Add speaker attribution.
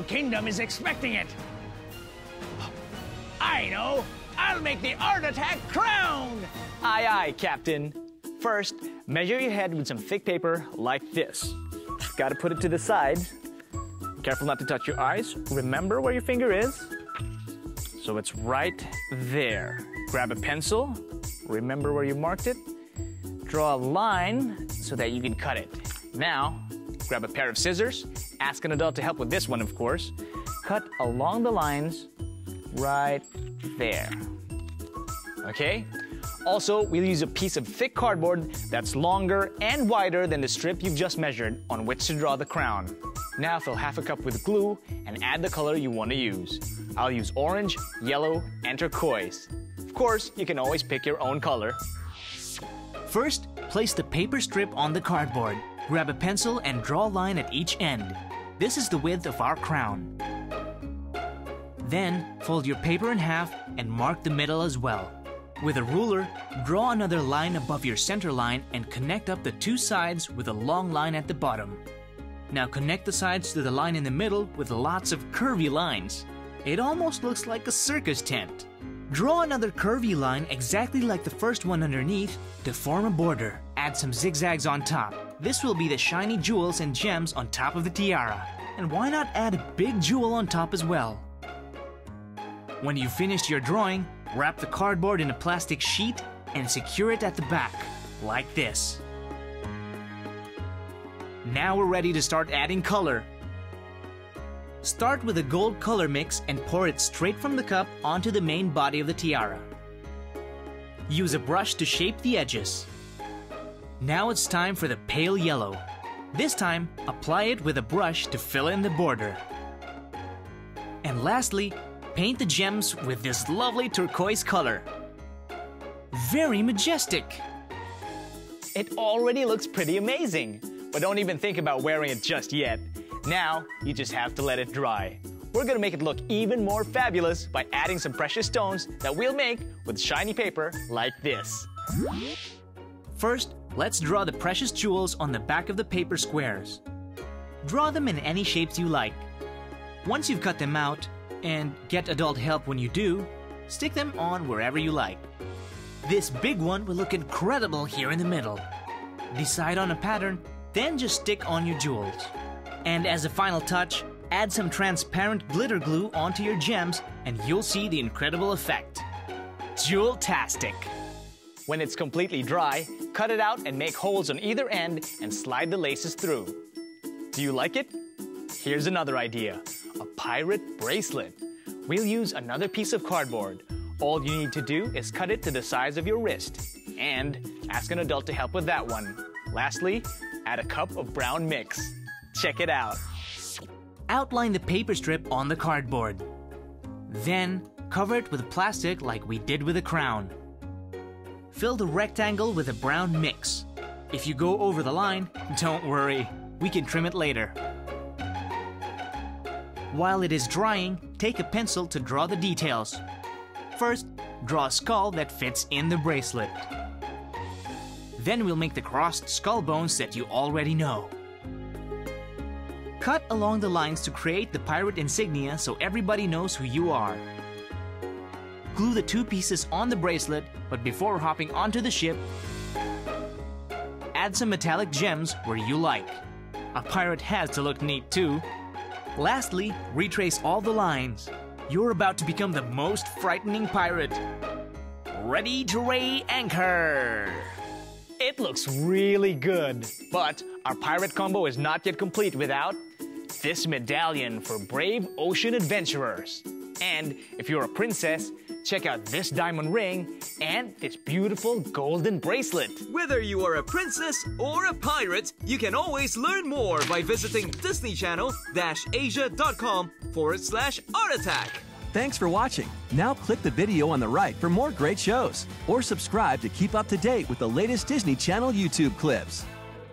Speaker 1: whole kingdom is expecting it. I know. I'll make the Art Attack crown.
Speaker 2: Aye, aye, Captain. First, measure your head with some thick paper like this. Gotta put it to the side. Careful not to touch your eyes. Remember where your finger is. So it's right there. Grab a pencil. Remember where you marked it. Draw a line so that you can cut it. Now, grab a pair of scissors. Ask an adult to help with this one, of course. Cut along the lines right there. Okay? Also, we'll use a piece of thick cardboard that's longer and wider than the strip you've just measured on which to draw the crown. Now fill half a cup with glue and add the color you want to use. I'll use orange, yellow, and turquoise. Of course, you can always pick your own color.
Speaker 3: First, place the paper strip on the cardboard. Grab a pencil and draw a line at each end. This is the width of our crown. Then, fold your paper in half and mark the middle as well. With a ruler, draw another line above your center line and connect up the two sides with a long line at the bottom. Now connect the sides to the line in the middle with lots of curvy lines. It almost looks like a circus tent. Draw another curvy line exactly like the first one underneath to form a border. Add some zigzags on top. This will be the shiny jewels and gems on top of the tiara. And why not add a big jewel on top as well? When you've finished your drawing, wrap the cardboard in a plastic sheet and secure it at the back, like this. Now we're ready to start adding color. Start with a gold color mix and pour it straight from the cup onto the main body of the tiara. Use a brush to shape the edges. Now it's time for the pale yellow. This time, apply it with a brush to fill in the border. And lastly, paint the gems with this lovely turquoise color. Very majestic!
Speaker 2: It already looks pretty amazing, but don't even think about wearing it just yet. Now, you just have to let it dry. We're gonna make it look even more fabulous by adding some precious stones that we'll make with shiny paper like this.
Speaker 3: First, let's draw the precious jewels on the back of the paper squares. Draw them in any shapes you like. Once you've cut them out, and get adult help when you do, stick them on wherever you like. This big one will look incredible here in the middle. Decide on a pattern, then just stick on your jewels. And as a final touch, add some transparent glitter glue onto your gems and you'll see the incredible effect. Jewel-tastic!
Speaker 2: When it's completely dry, cut it out and make holes on either end and slide the laces through. Do you like it? Here's another idea, a pirate bracelet. We'll use another piece of cardboard. All you need to do is cut it to the size of your wrist. And ask an adult to help with that one. Lastly, add a cup of brown mix. Check it out.
Speaker 3: Outline the paper strip on the cardboard. Then, cover it with plastic like we did with the crown. Fill the rectangle with a brown mix. If you go over the line, don't worry, we can trim it later. While it is drying, take a pencil to draw the details. First, draw a skull that fits in the bracelet. Then we'll make the crossed skull bones that you already know. Cut along the lines to create the pirate insignia so everybody knows who you are. Glue the two pieces on the bracelet, but before hopping onto the ship, add some metallic gems where you like. A pirate has to look neat too. Lastly, retrace all the lines. You're about to become the most frightening pirate. Ready to weigh anchor!
Speaker 2: It looks really good, but our pirate combo is not yet complete without this medallion for brave ocean adventurers. And if you're a princess, check out this diamond ring and this beautiful golden bracelet.
Speaker 4: Whether you are a princess or a pirate, you can always learn more by visiting disneychannel-asia.com forward slash art attack.
Speaker 5: Thanks for watching. Now click the video on the right for more great shows, or subscribe to keep up to date with the latest Disney Channel YouTube clips.